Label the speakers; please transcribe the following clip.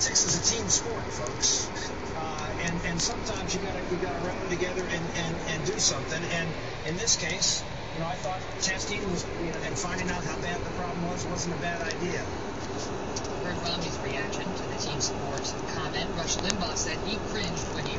Speaker 1: politics is a team sport, folks. Uh, and, and sometimes you gotta you gotta rally together and, and, and do something. And in this case, you know, I thought Chastain was you know, and finding out how bad the problem was wasn't a bad idea.
Speaker 2: Heard Romney's reaction to the team support comment. Rush Limbaugh said he cringed when he.